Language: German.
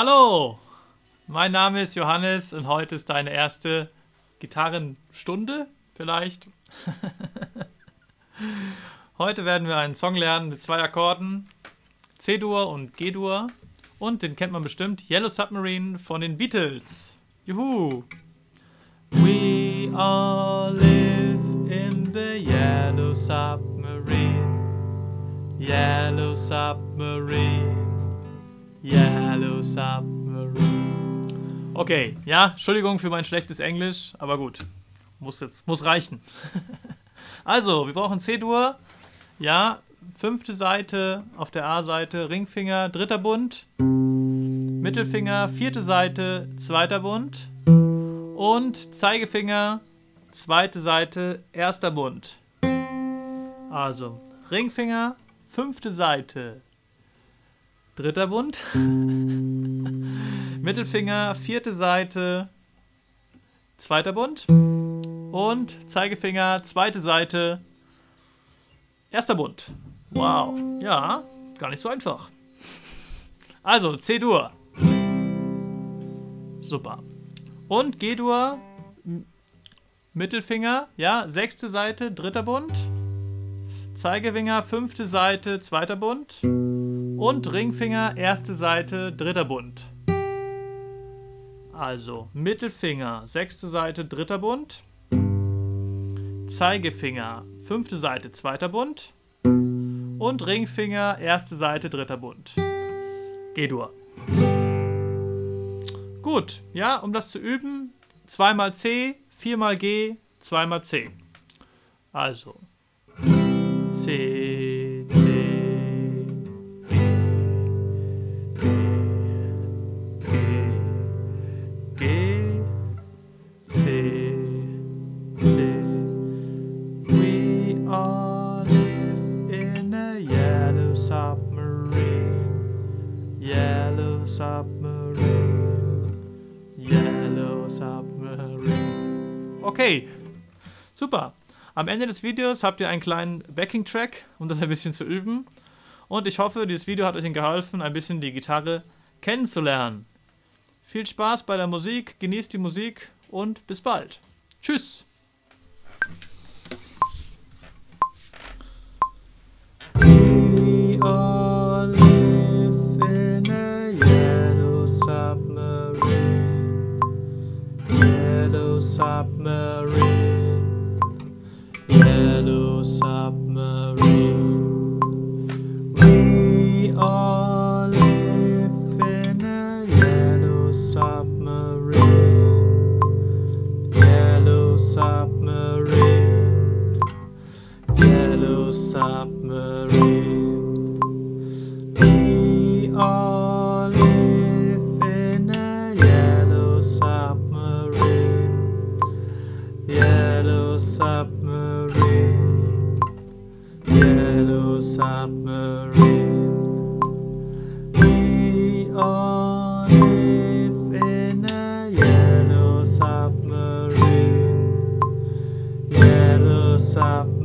Hallo, mein Name ist Johannes und heute ist deine erste Gitarrenstunde vielleicht. heute werden wir einen Song lernen mit zwei Akkorden, C-Dur und G-Dur und den kennt man bestimmt, Yellow Submarine von den Beatles. Juhu! We all live in the yellow submarine, yellow submarine. Yellow Submarine. Okay, ja, Entschuldigung für mein schlechtes Englisch, aber gut. Muss jetzt, muss reichen. also, wir brauchen C-Dur. Ja, fünfte Seite auf der A-Seite, Ringfinger, dritter Bund. Mittelfinger, vierte Seite, zweiter Bund. Und Zeigefinger, zweite Seite, erster Bund. Also, Ringfinger, fünfte Seite, dritter Bund. Mittelfinger, vierte Seite, zweiter Bund. Und Zeigefinger, zweite Seite, erster Bund. Wow, ja, gar nicht so einfach. Also, C-Dur. Super. Und G-Dur, Mittelfinger, ja, sechste Seite, dritter Bund. Zeigefinger, fünfte Seite, zweiter Bund. Und Ringfinger, erste Seite, dritter Bund. Also Mittelfinger, sechste Seite, dritter Bund. Zeigefinger, fünfte Seite, zweiter Bund. Und Ringfinger, erste Seite, dritter Bund. G-Dur. Gut, ja, um das zu üben, zweimal C, viermal G, zweimal C. Also C, Submarine. Yellow Submarine. Okay, super. Am Ende des Videos habt ihr einen kleinen Backing-Track, um das ein bisschen zu üben. Und ich hoffe, dieses Video hat euch geholfen, ein bisschen die Gitarre kennenzulernen. Viel Spaß bei der Musik, genießt die Musik und bis bald. Tschüss. submarine, yellow submarine. We all live in a yellow submarine, yellow submarine, yellow submarine. no submarine. We all live in a yellow submarine. Yellow.